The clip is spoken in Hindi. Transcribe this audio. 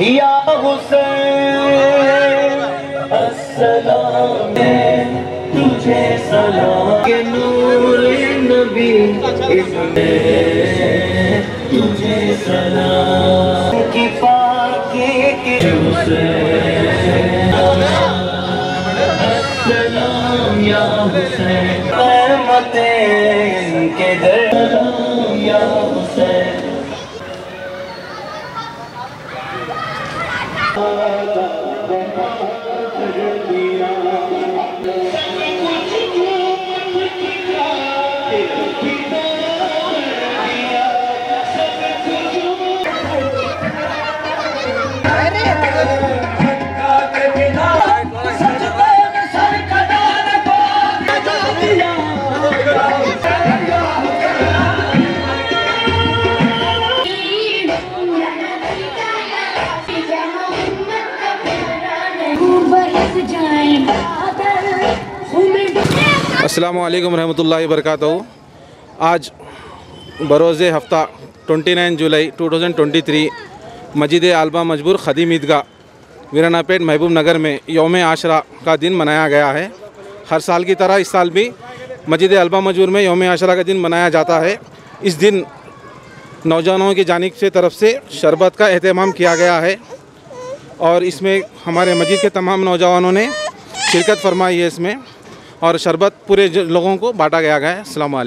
या तुझे सलाम। के नूर नबी तुझे सलाम। की पाके के हुसैन या हुसैन। रहमतें के दर या हुसैन। बरस जाए अस्सलाम वालेकुम रहमतुल्लाहि आज बरोज़ हफ़्ता 29 जुलाई 2023 मस्जिद आलबा मजबूर खदीम ईदगाह, वीरानापेट महबूब नगर में योम आशरा का दिन मनाया गया है। हर साल की तरह इस साल भी मस्जिद अलबा मजबूर में योम आशरा का दिन मनाया जाता है। इस दिन नौजवानों की जानिब से तरफ़ से शरबत का अहतमाम किया गया है। और इसमें हमारे मस्जिद के तमाम नौजवानों ने शिरकत फरमाई है इसमें और शरबत पूरे लोगों को बांटा गया है। वालेकुम